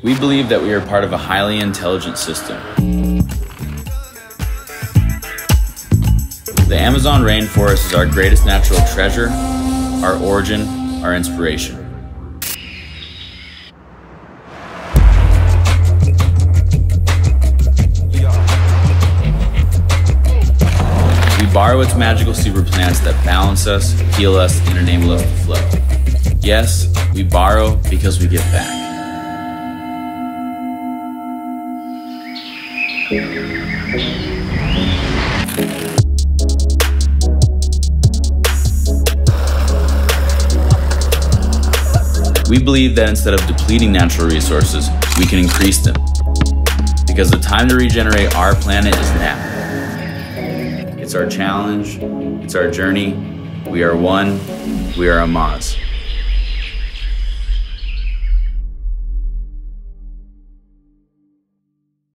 We believe that we are part of a highly intelligent system. The Amazon rainforest is our greatest natural treasure, our origin, our inspiration. We borrow its magical super plants that balance us, heal us, and enable us to flow. Yes, we borrow because we give back. We believe that instead of depleting natural resources, we can increase them. Because the time to regenerate our planet is now. It's our challenge, it's our journey. We are one, we are Amaz.